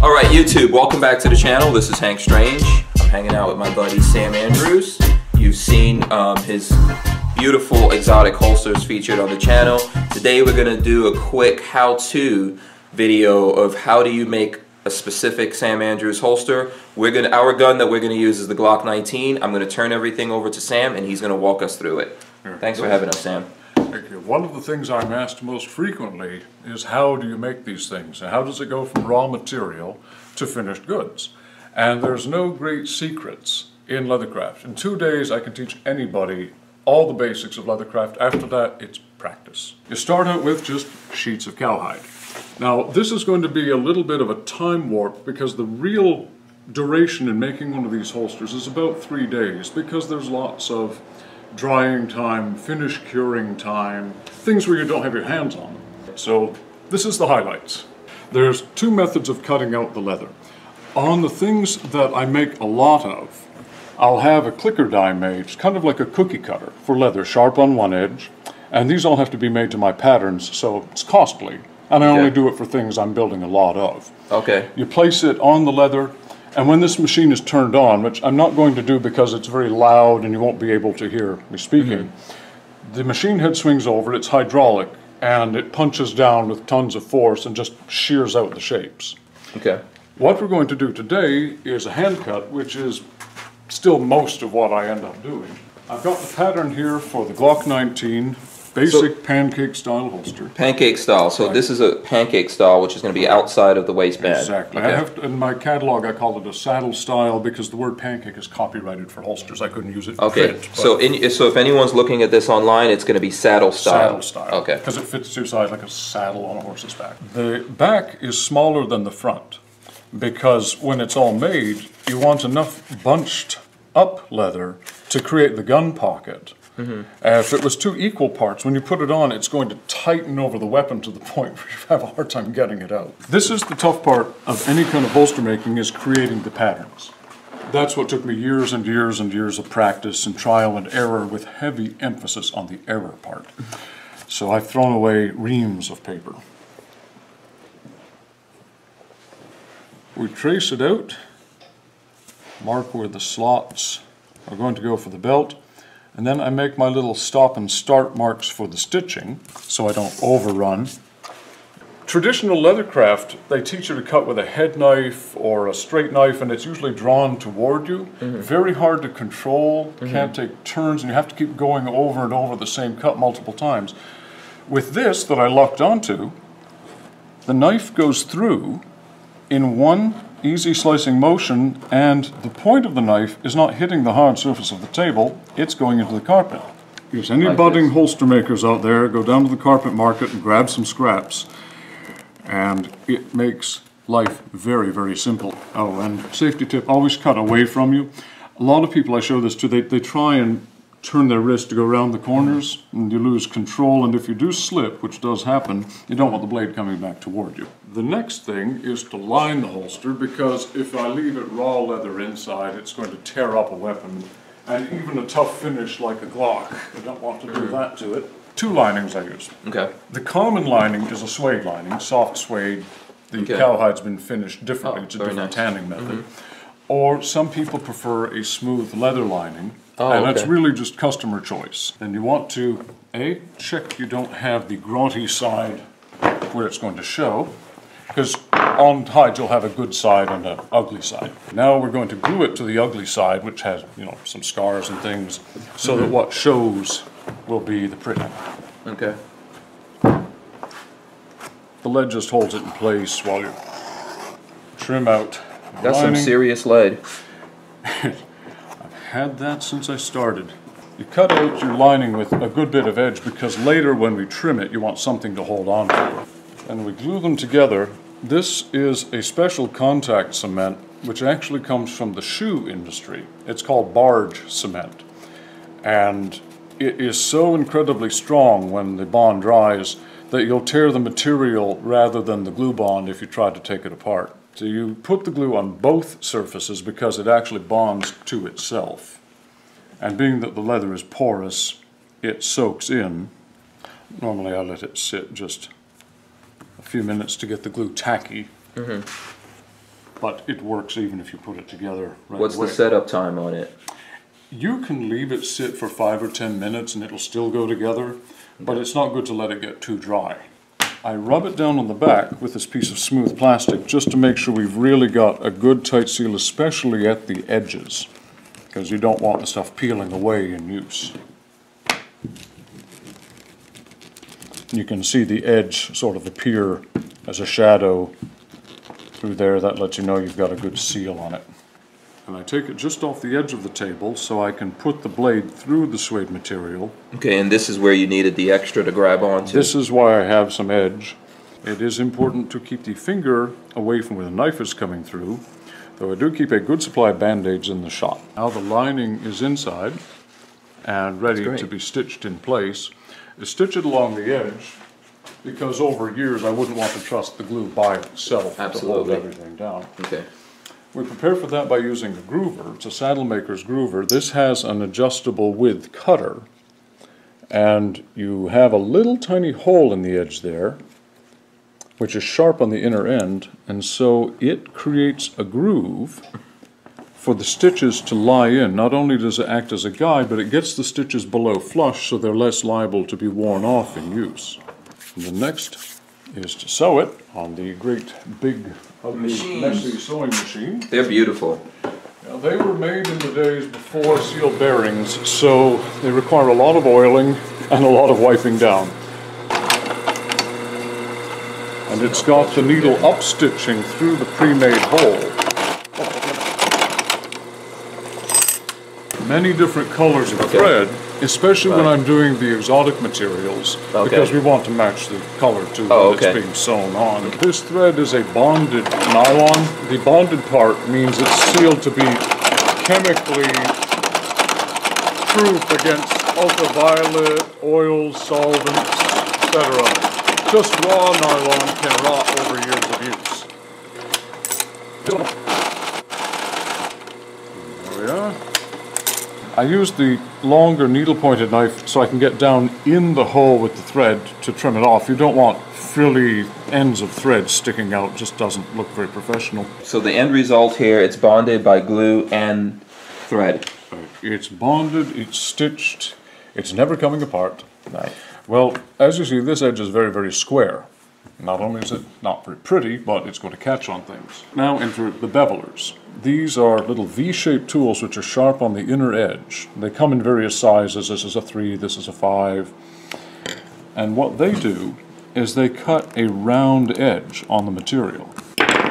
All right, YouTube, welcome back to the channel. This is Hank Strange. I'm hanging out with my buddy Sam Andrews. You've seen um, his beautiful exotic holsters featured on the channel. Today we're gonna do a quick how-to video of how do you make a specific Sam Andrews holster. We're gonna our gun that we're gonna use is the Glock 19. I'm gonna turn everything over to Sam and he's gonna walk us through it. Thanks for having us, Sam. One of the things I'm asked most frequently is how do you make these things? And how does it go from raw material to finished goods? And there's no great secrets in leathercraft. In two days, I can teach anybody all the basics of leathercraft. After that, it's practice. You start out with just sheets of cowhide. Now, this is going to be a little bit of a time warp because the real duration in making one of these holsters is about three days because there's lots of drying time, finish curing time, things where you don't have your hands on them. So this is the highlights. There's two methods of cutting out the leather. On the things that I make a lot of, I'll have a clicker die made, it's kind of like a cookie cutter for leather, sharp on one edge, and these all have to be made to my patterns, so it's costly. And I only do it for things I'm building a lot of. Okay. You place it on the leather, and when this machine is turned on, which I'm not going to do because it's very loud and you won't be able to hear me speaking, mm-hmm. the machine head swings over, it's hydraulic, and it punches down with tons of force and just shears out the shapes. Okay. What we're going to do today is a hand cut, which is still most of what I end up doing. I've got the pattern here for the Glock 19 basic pancake style holster. Pancake style. So this is a pancake style, which is going to be outside of the waistband. Exactly. Okay. I have to, in my catalog, I call it a saddle style because the word pancake is copyrighted for holsters. I couldn't use it for Okay. but So in, so if anyone's looking at this online, it's going to be saddle style. saddle style. Okay. Because it fits two sides like a saddle on a horse's back. The back is smaller than the front because when it's all made, you want enough bunched up leather to create the gun pocket. Mm-hmm. Uh, if it was two equal parts, when you put it on, it's going to tighten over the weapon to the point where you have a hard time getting it out. This is the tough part of any kind of holster making is creating the patterns. That's what took me years and years and years of practice and trial and error with heavy emphasis on the error part. So I've thrown away reams of paper. We trace it out, mark where the slots are going to go for the belt, and then I make my little stop and start marks for the stitching so I don't overrun. Traditional leathercraft, they teach you to cut with a head knife or a straight knife, and it's usually drawn toward you. Mm-hmm. Very hard to control, mm-hmm. can't take turns, and you have to keep going over and over the same cut multiple times. With this that I locked onto, the knife goes through in one easy slicing motion, and the point of the knife is not hitting the hard surface of the table, it's going into the carpet. If any Like budding this. holster makers out there, go down to the carpet market and grab some scraps and it makes life very, very simple. Oh, and safety tip, always cut away from you. A lot of people I show this to, they, they try and turn their wrist to go around the corners and you lose control and if you do slip, which does happen, you don't want the blade coming back toward you. The next thing is to line the holster because if I leave it raw leather inside, it's going to tear up a weapon and even a tough finish like a Glock, I don't want to do mm. that to it. Two linings I use. Okay. The common lining is a suede lining, soft suede. The Okay. cowhide's been finished differently. Oh, it's a different nice. Tanning method. Mm-hmm. Or some people prefer a smooth leather lining. Oh, and that's okay. really just customer choice. And you want to, A, check you don't have the grotty side where it's going to show. Because on hide you'll have a good side and an ugly side. Now we're going to glue it to the ugly side, which has, you know, some scars and things, so Mm-hmm. that what shows will be the pretty. Okay. The lead just holds it in place while you trim out. the That's some serious lead. Had that since I started. You cut out your lining with a good bit of edge because later when we trim it, you want something to hold on to. And we glue them together. This is a special contact cement which actually comes from the shoe industry. It's called barge cement. And it is so incredibly strong when the bond dries that you'll tear the material rather than the glue bond if you try to take it apart. So you put the glue on both surfaces because it actually bonds to itself. And being that the leather is porous, it soaks in. Normally I let it sit just a few minutes to get the glue tacky. Mm-hmm. but it works even if you put it together right What's away. the setup time on it? You can leave it sit for five or ten minutes and it'll still go together, but it's not good to let it get too dry. I rub it down on the back with this piece of smooth plastic just to make sure we've really got a good tight seal, especially at the edges, because you don't want the stuff peeling away in use. You can see the edge sort of appear as a shadow through there. That lets you know you've got a good seal on it. And I take it just off the edge of the table so I can put the blade through the suede material. Okay, and this is where you needed the extra to grab onto. This is why I have some edge. It is important to keep the finger away from where the knife is coming through, though I do keep a good supply of band-aids in the shop. Now the lining is inside and ready to be stitched in place. I stitch it along the edge because over years I wouldn't want to trust the glue by itself Absolutely. to hold everything down. Okay. We prepare for that by using a groover. It's a saddle maker's groover. This has an adjustable width cutter. And you have a little tiny hole in the edge there, which is sharp on the inner end. And so it creates a groove for the stitches to lie in. Not only does it act as a guide, but it gets the stitches below flush so they're less liable to be worn off in use. And the next is to sew it on the great big ugly Machine. messy sewing machine. They're beautiful. Now, they were made in the days before sealed bearings, so they require a lot of oiling and a lot of wiping down. And it's got the needle upstitching through the pre-made hole. Many different colors of Okay. thread, especially when I'm doing the exotic materials, Okay. because we want to match the color to Oh, okay. it's being sewn on. This thread is a bonded nylon. The bonded part means it's sealed to be chemically proof against ultraviolet, oils, solvents, etc. Just raw nylon can rot over years of use. There we are. I use the longer needle-pointed knife so I can get down in the hole with the thread to trim it off. You don't want frilly ends of thread sticking out, just doesn't look very professional. So the end result here, it's bonded by glue and thread. It's bonded, it's stitched, it's never coming apart. Right. Well, as you see, this edge is very, very square. Not only is it not very pretty, but it's going to catch on things. Now enter the bevelers. These are little V-shaped tools which are sharp on the inner edge. They come in various sizes. This is a 3, this is a 5. And what they do is they cut a round edge on the material.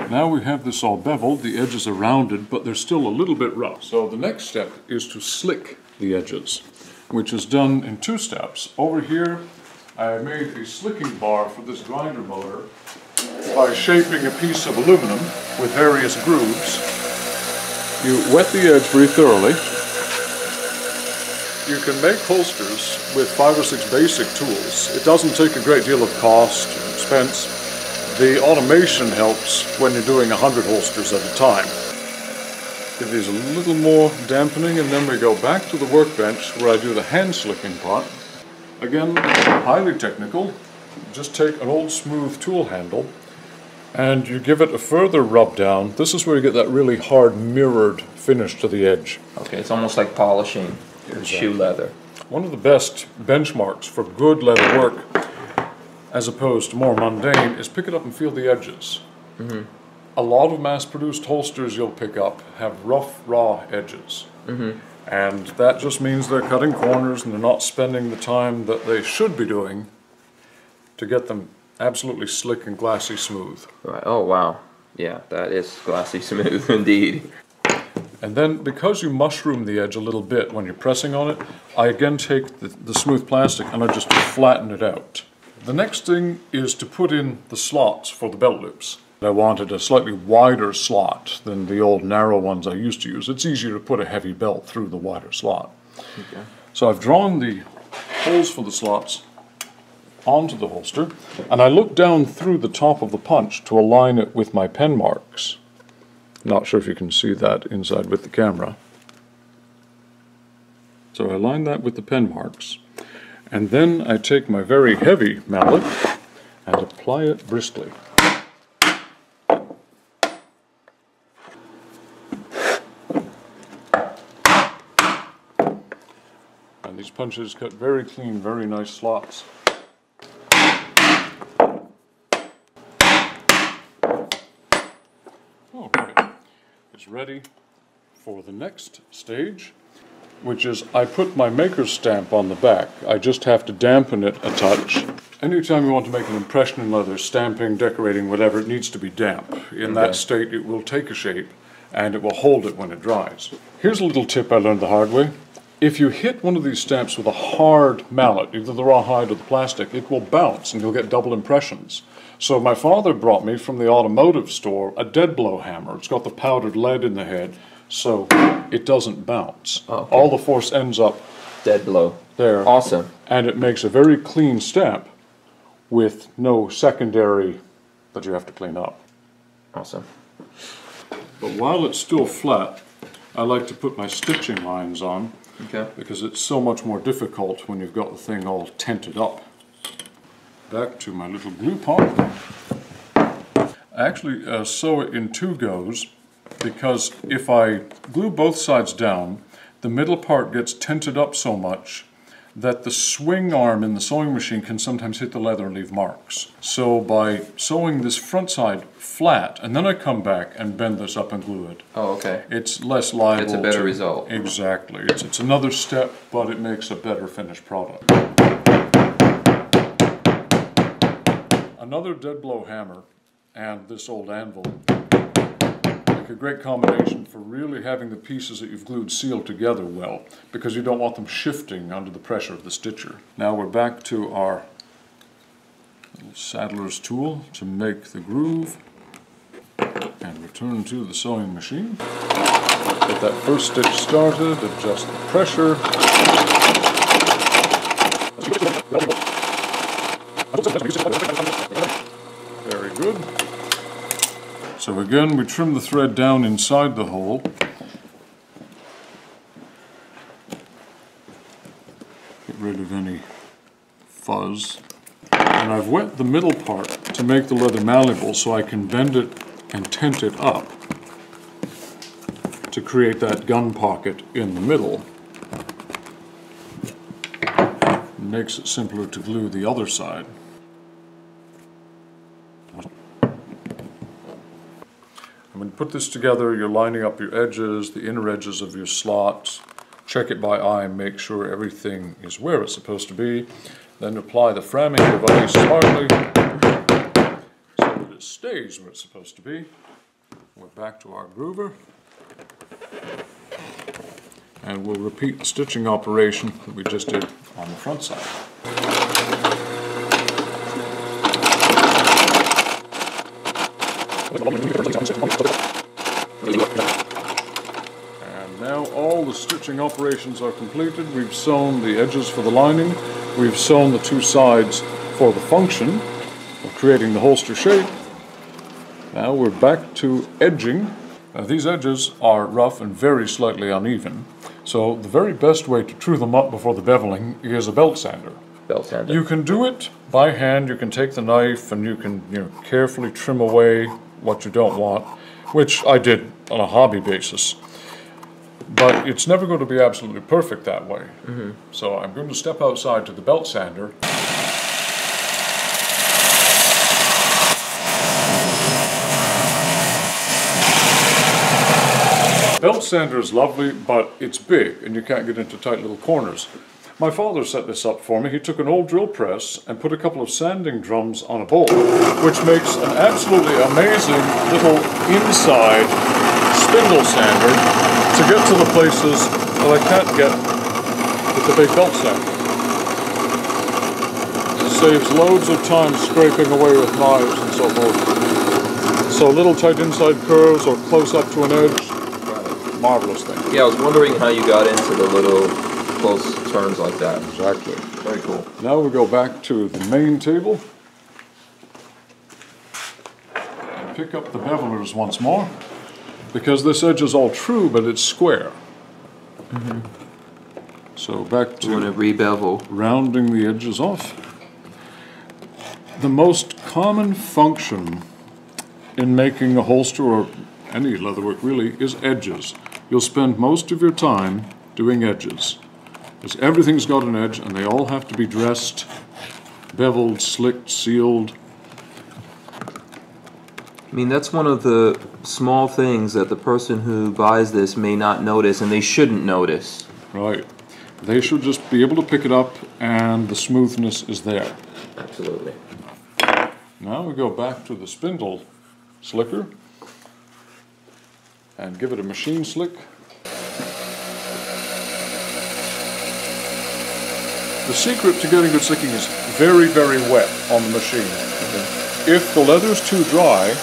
Now we have this all beveled, the edges are rounded, but they're still a little bit rough. So the next step is to slick the edges, which is done in two steps. Over here, I made a slicking bar for this grinder motor by shaping a piece of aluminum with various grooves. You wet the edge very thoroughly. You can make holsters with five or six basic tools. It doesn't take a great deal of cost or expense. The automation helps when you're doing 100 holsters at a time. Give these a little more dampening and then we go back to the workbench where I do the hand slicking part. Again, highly technical. Just take an old smooth tool handle and you give it a further rub down. This is where you get that really hard mirrored finish to the edge. Okay, it's almost like polishing your shoe leather. One of the best benchmarks for good leather work, as opposed to more mundane, is pick it up and feel the edges. Mm-hmm. A lot of mass-produced holsters you'll pick up have rough, raw edges. Mm-hmm. And that just means they're cutting corners and they're not spending the time that they should be doing to get them absolutely slick and glassy smooth. Right. Oh wow. Yeah, that is glassy smooth indeed. And then because you mushroom the edge a little bit when you're pressing on it, I again take the, the smooth plastic and I just flatten it out. The next thing is to put in the slots for the belt loops. I wanted a slightly wider slot than the old narrow ones I used to use. It's easier to put a heavy belt through the wider slot. So I've drawn the holes for the slots onto the holster, and I look down through the top of the punch to align it with my pen marks. Not sure if you can see that inside with the camera. So I line that with the pen marks, and then I take my very heavy mallet and apply it briskly. Punches cut very clean, very nice slots. Okay, it's ready for the next stage, which is I put my maker's stamp on the back. I just have to dampen it a touch. Anytime you want to make an impression in leather, stamping, decorating, whatever, it needs to be damp. In Okay. that state, it will take a shape and it will hold it when it dries. Here's a little tip I learned the hard way. If you hit one of these stamps with a hard mallet, either the rawhide or the plastic, it will bounce and you'll get double impressions. So my father brought me from the automotive store a dead blow hammer. It's got the powdered lead in the head, so it doesn't bounce. Oh, okay. All the force ends up Dead blow. there, Awesome. and it makes a very clean stamp with no secondary that you have to clean up. Awesome. But while it's still flat, I like to put my stitching lines on Okay. because it's so much more difficult when you've got the thing all tented up. Back to my little glue pot. I actually uh, sew it in two goes because if I glue both sides down, the middle part gets tented up so much that the swing arm in the sewing machine can sometimes hit the leather and leave marks. So by sewing this front side flat, and then I come back and bend this up and glue it, Oh, okay. it's less liable It's a better to- result. Exactly. It's, it's another step, but it makes a better finished product. Another dead blow hammer and this old anvil make a great combination for really having the pieces that you've glued sealed together well because you don't want them shifting under the pressure of the stitcher. Now we're back to our saddler's tool to make the groove and return to the sewing machine. Get that first stitch started, adjust the pressure. Very good. So again, we trim the thread down inside the hole. Get rid of any fuzz. And I've wet the middle part to make the leather malleable so I can bend it and tent it up to create that gun pocket in the middle. Makes it simpler to glue the other side. And when you put this together, you're lining up your edges, the inner edges of your slots. Check it by eye and make sure everything is where it's supposed to be. Then apply the framing device smartly so that it stays where it's supposed to be. We're back to our groover. And we'll repeat the stitching operation that we just did on the front side. And now all the stitching operations are completed. We've sewn the edges for the lining. We've sewn the two sides for the function of creating the holster shape. Now we're back to edging. Now these edges are rough and very slightly uneven. So the very best way to true them up before the beveling is a belt sander. Belt sander. You can do it by hand. You can take the knife and you can you know carefully trim away what you don't want, which I did on a hobby basis. But it's never going to be absolutely perfect that way. Mm-hmm. So I'm going to step outside to the belt sander. Belt sander is lovely, but it's big and you can't get into tight little corners. My father set this up for me. He took an old drill press and put a couple of sanding drums on a bowl, which makes an absolutely amazing little inside spindle sander to get to the places that I can't get with the big belt sander. It saves loads of time scraping away with knives and so forth. So little tight inside curves or close up to an edge, marvelous thing. Yeah, I was wondering how you got into the little close turns like that. Exactly. Very cool. Now we go back to the main table and pick up the bevelers once more because this edge is all true but it's square. Mm-hmm. So back You want to to rebevel. rounding the edges off. The most common function in making a holster or any leatherwork really is edges. You'll spend most of your time doing edges. Because everything's got an edge and they all have to be dressed, beveled, slicked, sealed. I mean, that's one of the small things that the person who buys this may not notice and they shouldn't notice. Right. They should just be able to pick it up and the smoothness is there. Absolutely. Now we go back to the spindle slicker and give it a machine slick. The secret to getting good slicking is very, very wet on the machine. If the leather's too dry,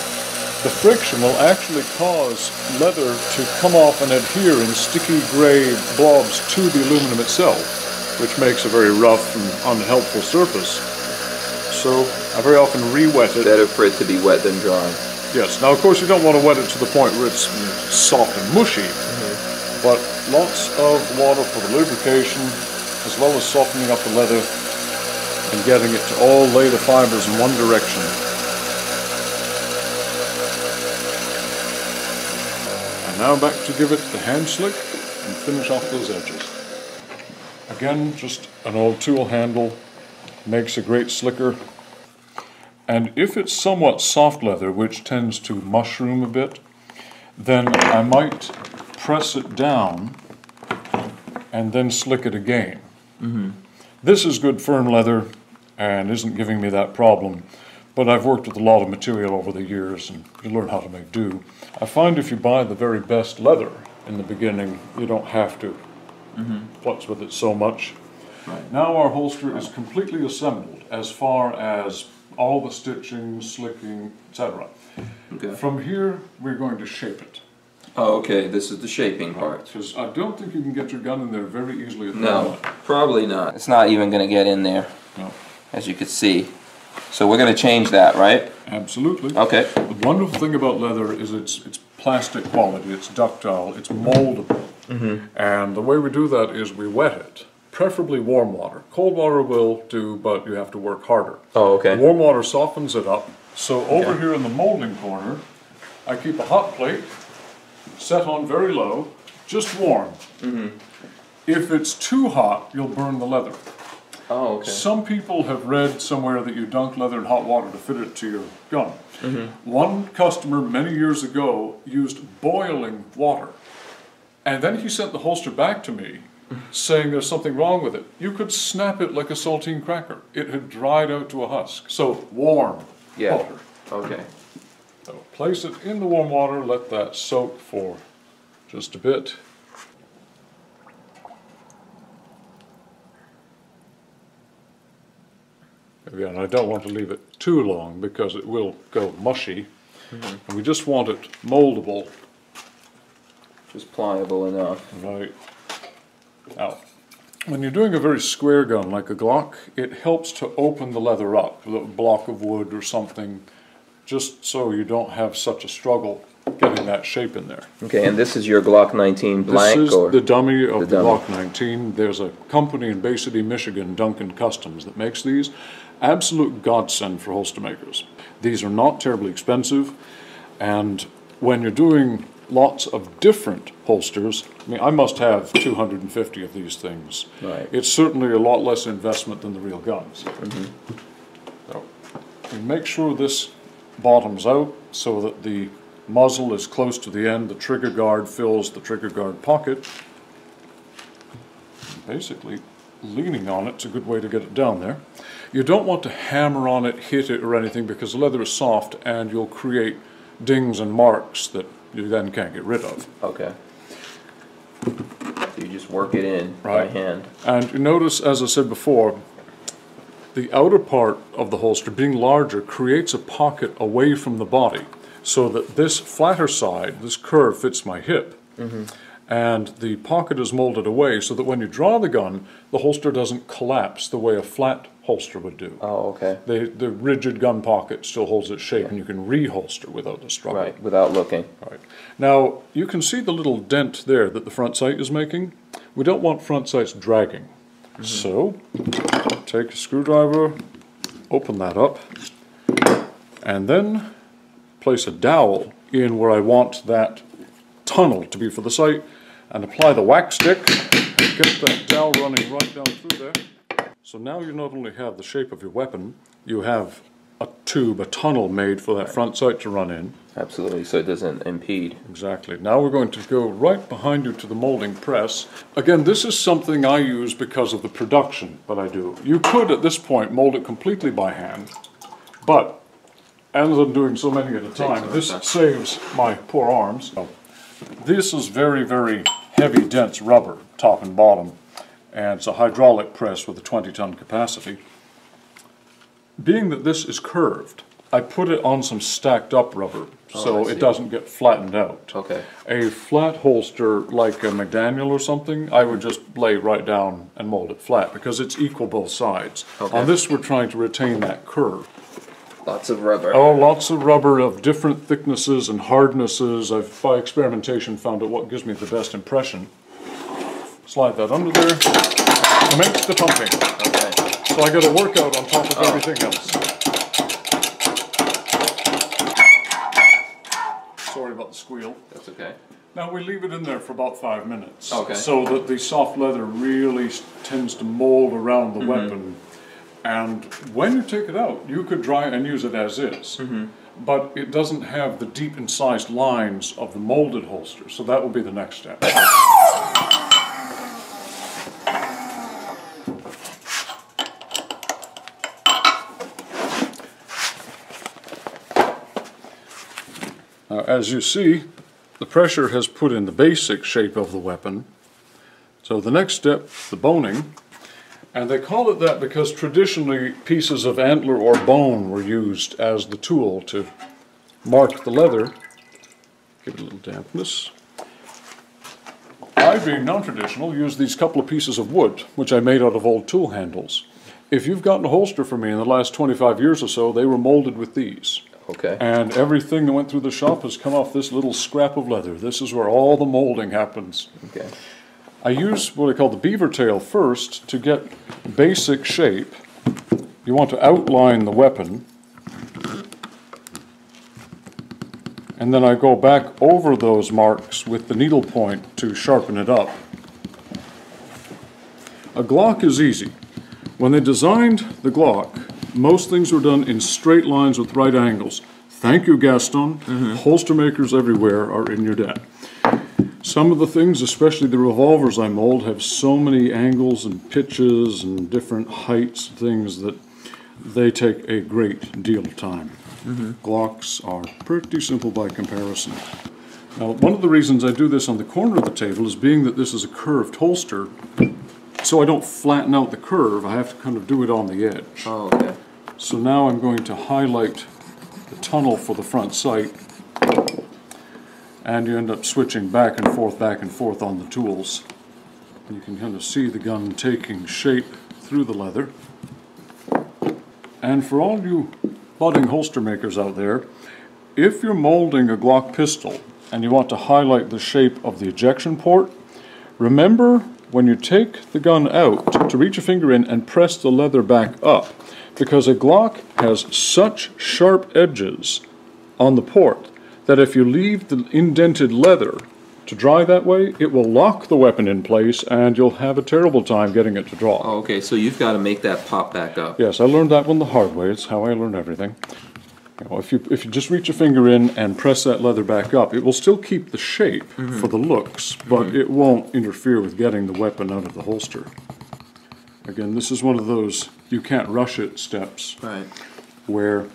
the friction will actually cause leather to come off and adhere in sticky gray blobs to the aluminum itself, which makes a very rough and unhelpful surface. So I very often re-wet it. Better for it to be wet than dry. Yes, now of course you don't want to wet it to the point where it's soft and mushy, mm-hmm. but lots of water for the lubrication, as well as softening up the leather and getting it to all lay the fibers in one direction. Now back to give it the hand slick and finish off those edges. Again, just an old tool handle makes a great slicker. And if it's somewhat soft leather, which tends to mushroom a bit, then I might press it down and then slick it again. Mm-hmm. This is good firm leather and isn't giving me that problem, but I've worked with a lot of material over the years and you learn how to make do. I find if you buy the very best leather in the beginning, you don't have to mm-hmm. futz with it so much. Now our holster is completely assembled as far as all the stitching, slicking, etc. Okay. From here, we're going to shape it. Oh, okay. This is the shaping part. Because I don't think you can get your gun in there very easily at the No, moment. probably not. It's not even going to get in there, No, as you can see. So we're going to change that, right? absolutely. Okay. The wonderful thing about leather is its its plastic quality. It's ductile. It's moldable. Mm-hmm. And the way we do that is we wet it, preferably warm water. Cold water will do, but you have to work harder. Oh, okay. Warm water softens it up. So over Okay. here in the molding corner, I keep a hot plate set on very low, just warm. Mm-hmm. If it's too hot, you'll burn the leather. Oh, okay. Some people have read somewhere that you dunk leather in hot water to fit it to your gun. Mm-hmm. One customer many years ago used boiling water. And then he sent the holster back to me saying there's something wrong with it. You could snap it like a saltine cracker. It had dried out to a husk. So warm Yeah. water. Okay. So place it in the warm water, let that soak for just a bit. Again, I don't want to leave it too long because it will go mushy. Mm-hmm. And we just want it moldable, Just pliable enough. right? Now, when you're doing a very square gun like a Glock, it helps to open the leather up with a block of wood or something, just so you don't have such a struggle getting that shape in there. Okay, and this is your Glock 19 blank, This is or the dummy of The the, dummy. Glock 19. There's a company in Bay City, Michigan, Duncan Customs, that makes these. Absolute godsend for holster makers. These are not terribly expensive, and when you're doing lots of different holsters, I mean, I must have 250 of these things. Right. It's certainly a lot less investment than the real guns. Mm-hmm. So, we make sure this bottoms out so that the muzzle is close to the end, the trigger guard fills the trigger guard pocket. Basically, leaning on it's a good way to get it down there. You don't want to hammer on it, hit it or anything because the leather is soft and you'll create dings and marks that you then can't get rid of. okay. So you just work it in by Right. hand. And you notice, as I said before, the outer part of the holster being larger creates a pocket away from the body so that this flatter side, this curve fits my hip. Mm-hmm. And the pocket is molded away so that when you draw the gun, the holster doesn't collapse the way a flat holster would do. Oh, okay. The, the rigid gun pocket still holds its shape and you can reholster without the struggle. Right, without looking. Right. Now, you can see the little dent there that the front sight is making. We don't want front sights dragging. Mm-hmm. So, take a screwdriver, open that up, and then place a dowel in where I want that tunnel to be for the sight, and apply the wax stick, get that dowel running right down through there. So now you not only have the shape of your weapon, you have a tube, a tunnel made for that front sight to run in. Absolutely, so it doesn't impede. Exactly. Now we're going to go right behind you to the molding press. Again, this is something I use because of the production that I do. You could, at this point, mold it completely by hand, but as I'm doing so many at a time, this saves my poor arms. This is very, very heavy, dense rubber, top and bottom, and it's a hydraulic press with a 20-ton capacity. Being that this is curved, I put it on some stacked up rubber oh, so Oh, I it doesn't get flattened out. Okay. A flat holster like a McDaniel or something, I would just lay right down and mold it flat because it's equal both sides. Okay. On this, we're trying to retain that curve. Lots of rubber. Oh, lots of rubber of different thicknesses and hardnesses. I've, by experimentation, found out what gives me the best impression. Slide that under there. Commence the pumping. Okay. So I get a workout on top of everything else. Sorry about the squeal. That's okay. Now we leave it in there for about five minutes. Okay. So that the soft leather really tends to mold around the weapon. And when you take it out, you could dry and use it as is. Mm-hmm. But it doesn't have the deep incised lines of the molded holster, so that will be the next step. as you see, the pressure has put in the basic shape of the weapon. So the next step, the boning, and they call it that because traditionally pieces of antler or bone were used as the tool to mark the leather. Give it a little dampness. I, being non-traditional, use these couple of pieces of wood, which I made out of old tool handles. If you've gotten a holster from me in the last 25 years or so, they were molded with these. Okay. And everything that went through the shop has come off this little scrap of leather. This is where all the molding happens. Okay. I use what I call the beaver tail first to get basic shape. You want to outline the weapon. And then I go back over those marks with the needle point to sharpen it up. A Glock is easy. When they designed the Glock, most things were done in straight lines with right angles. Thank you, Gaston. Mm-hmm. Holster makers everywhere are in your debt. Some of the things, especially the revolvers I mold, have so many angles and pitches and different heights, things that they take a great deal of time. Mm-hmm. Glocks are pretty simple by comparison. Now, one of the reasons I do this on the corner of the table is being that this is a curved holster, so I don't flatten out the curve, I have to kind of do it on the edge. Oh, okay. So now I'm going to highlight the tunnel for the front sight. And you end up switching back and forth, back and forth on the tools. And you can kind of see the gun taking shape through the leather. And for all you budding holster makers out there, if you're molding a Glock pistol and you want to highlight the shape of the ejection port, remember when you take the gun out to reach your finger in and press the leather back up because a Glock has such sharp edges on the port that if you leave the indented leather to dry that way, it will lock the weapon in place and you'll have a terrible time getting it to draw. Oh, okay, so you've got to make that pop back up. Yes, I learned that one the hard way. It's how I learned everything. You know, if you if you just reach your finger in and press that leather back up, it will still keep the shape mm-hmm. for the looks, but mm-hmm. it won't interfere with getting the weapon out of the holster. Again, this is one of those you can't rush it steps Right. where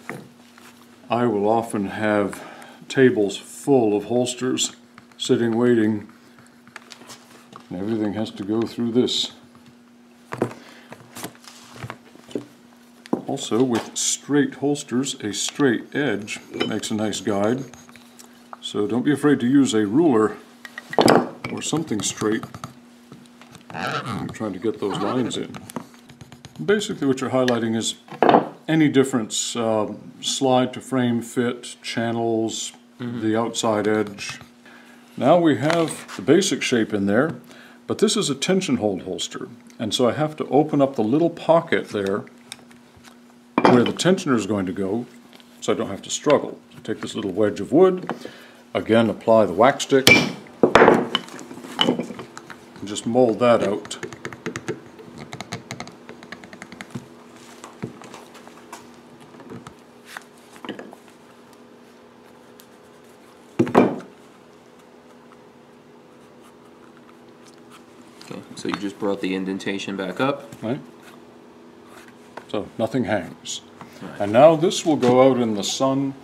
I will often have tables full of holsters sitting waiting, and everything has to go through this. Also, with straight holsters, a straight edge makes a nice guide. So don't be afraid to use a ruler or something straight. I'm trying to get those lines in. Basically what you're highlighting is any difference, um, slide to frame fit, channels, the outside edge. Now we have the basic shape in there, but this is a tension hold holster. And so I have to open up the little pocket there where the tensioner is going to go so I don't have to struggle. So take this little wedge of wood, again apply the wax stick, and just mold that out. Okay, so you just brought the indentation back up. right? So nothing hangs. And now this will go out in the sun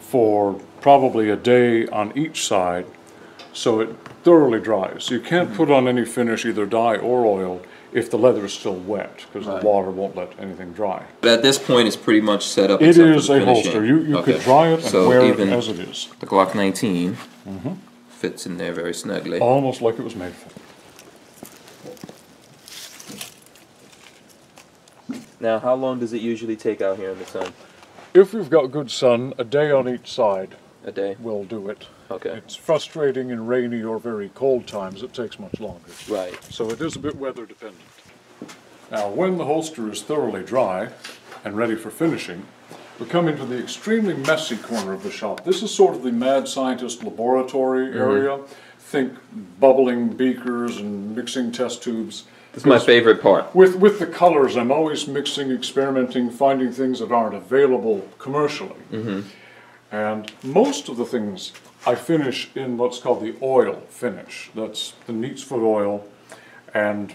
for probably a day on each side, so it thoroughly dries. You can't put on any finish, either dye or oil, if the leather is still wet, because Right. the water won't let anything dry. But at this point, it's pretty much set up. It is except for is the a holster. You, you could dry it and So wear it as it is, The Glock 19 Mm-hmm. fits in there very snugly. almost like it was made for. Now, how long does it usually take out here in the sun? If we've got good sun, a day on each side A day. will do it. Okay. It's frustrating in rainy or very cold times, it takes much longer. Right. So it is a bit weather dependent. Now, when the holster is thoroughly dry and ready for finishing, we come into the extremely messy corner of the shop. This is sort of the mad scientist laboratory mm-hmm. area. Think bubbling beakers and mixing test tubes. This is my favorite part. With, with the colors, I'm always mixing, experimenting, finding things that aren't available commercially. And most of the things I finish in what's called the oil finish. That's the neat's foot oil, and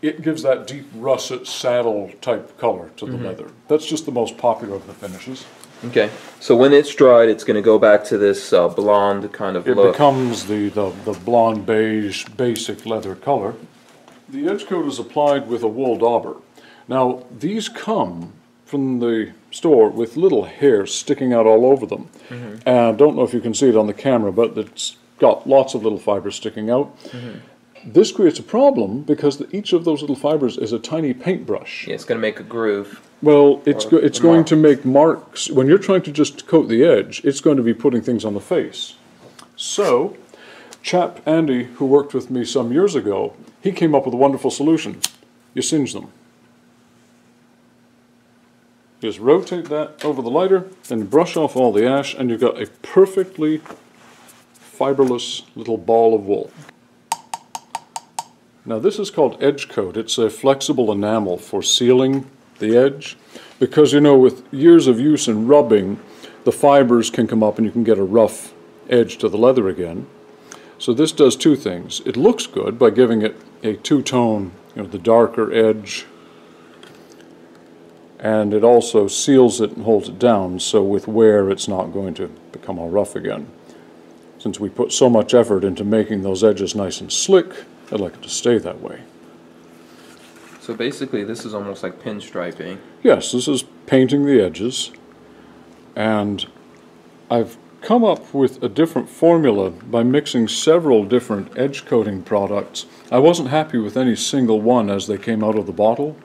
it gives that deep russet saddle type color to the leather. That's just the most popular of the finishes. Okay. So when it's dried, it's going to go back to this uh, blonde kind of It look. becomes the, the, the blonde beige basic leather color. The edge coat is applied with a wool dauber. Now, these come from the store with little hairs sticking out all over them. Mm-hmm. And I don't know if you can see it on the camera, but it's got lots of little fibers sticking out. Mm-hmm. This creates a problem because the, each of those little fibers is a tiny paintbrush. yeah, it's going to make a groove. Well, it's go, it's going mark. to make marks when you're trying to just coat the edge. It's going to be putting things on the face. So, chap Andy, who worked with me some years ago, he came up with a wonderful solution. You singe them. Just rotate that over the lighter, then brush off all the ash, and you've got a perfectly fiberless little ball of wool. Now this is called edge coat. It's a flexible enamel for sealing the edge because you know with years of use and rubbing the fibers can come up and you can get a rough edge to the leather again. So this does two things. It looks good by giving it a two-tone, you know, the darker edge and it also seals it and holds it down so with wear it's not going to become all rough again. Since we put so much effort into making those edges nice and slick, I'd like it to stay that way. So basically, this is almost like pinstriping. Yes, this is painting the edges, and I've come up with a different formula by mixing several different edge coating products. I wasn't happy with any single one as they came out of the bottle,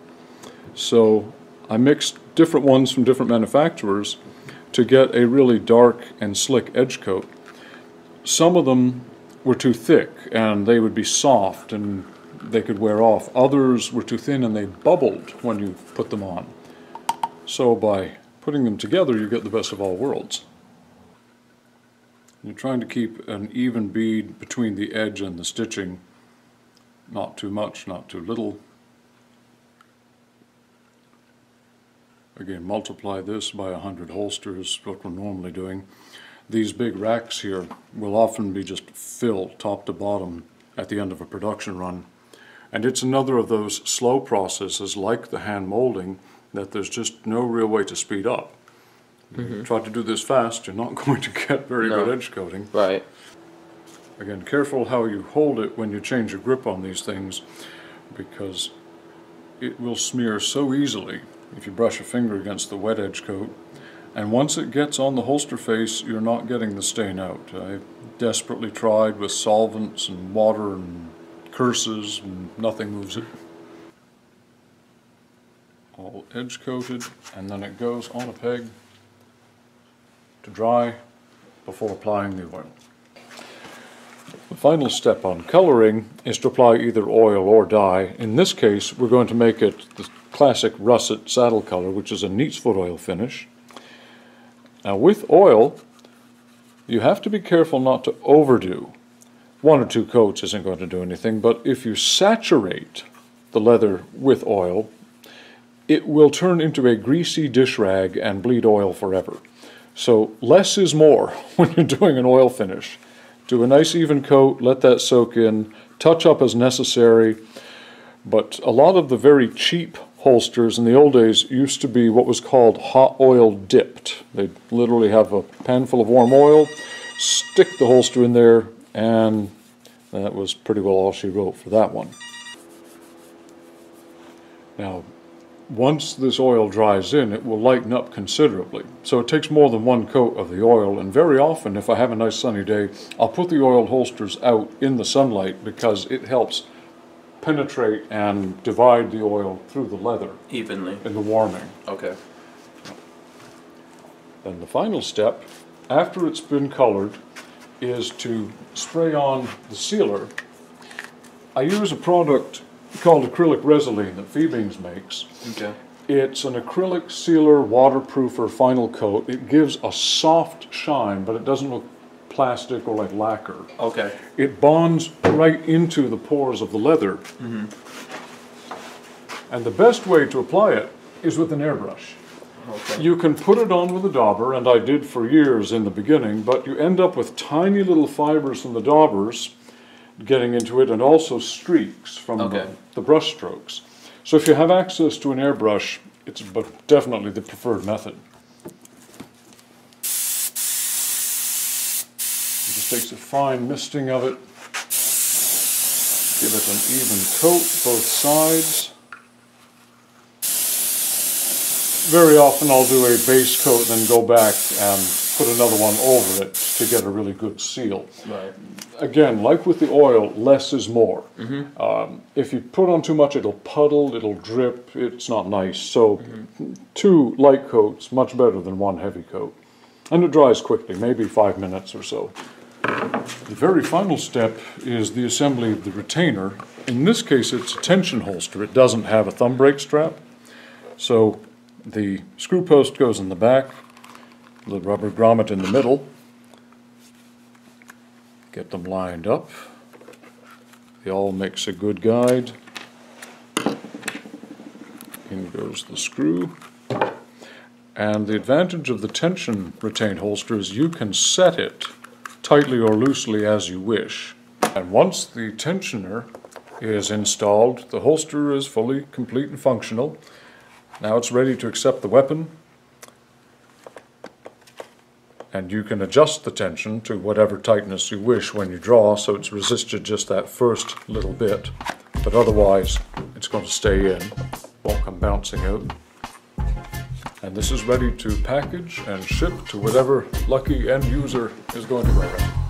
so I mixed different ones from different manufacturers to get a really dark and slick edge coat. Some of them were too thick and they would be soft and they could wear off. Others were too thin and they bubbled when you put them on. So by putting them together, you get the best of all worlds. You're trying to keep an even bead between the edge and the stitching. Not too much, not too little. Again, multiply this by 100 holsters, what we're normally doing. These big racks here will often be just filled top to bottom at the end of a production run. And it's another of those slow processes like the hand molding that there's just no real way to speed up. Mm-hmm. Try to do this fast, you're not going to get very No. good edge coating. Right. Again, careful how you hold it when you change your grip on these things because it will smear so easily if you brush a finger against the wet edge coat. And once it gets on the holster face, you're not getting the stain out. I desperately tried with solvents and water and curses, and nothing moves it. All edge coated, and then it goes on a peg to dry before applying the oil. The final step on coloring is to apply either oil or dye. In this case, we're going to make it the classic russet saddle color, which is a neat's foot oil finish. Now with oil, you have to be careful not to overdo. one or two coats isn't going to do anything, but if you saturate the leather with oil, it will turn into a greasy dish rag and bleed oil forever. So less is more when you're doing an oil finish. Do a nice even coat, let that soak in, touch up as necessary. But a lot of the very cheap holsters in the old days used to be what was called hot oil dipped. They'd literally have a pan full of warm oil, stick the holster in there, and that was pretty well all she wrote for that one. Now, once this oil dries in, it will lighten up considerably. So it takes more than one coat of the oil, and very often, if I have a nice sunny day, I'll put the oiled holsters out in the sunlight because it helps penetrate and divide the oil through the leather Evenly. in the warming. Okay. Then the final step, after it's been colored, is to spray on the sealer. I use a product called acrylic Resolene that Fiebing's makes. Okay. It's an acrylic sealer waterproofer final coat. It gives a soft shine, but it doesn't look plastic or like lacquer. Okay. It bonds right into the pores of the leather. Mm-hmm. And the best way to apply it is with an airbrush. Okay. You can put it on with a dauber, and I did for years in the beginning, but you end up with tiny little fibers from the daubers getting into it and also streaks from Okay. the, the brush strokes. So if you have access to an airbrush, it's but definitely the preferred method. It just takes a fine misting of it. Give it an even coat, both sides. Very often I'll do a base coat, and then go back and put another one over it to get a really good seal. Right. Again, like with the oil, less is more. Um, if you put on too much, it'll puddle, it'll drip, it's not nice. So, two light coats, much better than one heavy coat. And it dries quickly, maybe five minutes or so. The very final step is the assembly of the retainer. In this case, it's a tension holster. It doesn't have a thumb break strap. So the screw post goes in the back, the rubber grommet in the middle. Get them lined up. The awl makes a good guide. In goes the screw. And the advantage of the tension retained holster is you can set it tightly or loosely as you wish. And once the tensioner is installed, the holster is fully complete and functional. Now it's ready to accept the weapon. And you can adjust the tension to whatever tightness you wish when you draw, so it's resisted just that first little bit. But otherwise, it's going to stay in, won't come bouncing out. And this is ready to package and ship to whatever lucky end user is going to wear it.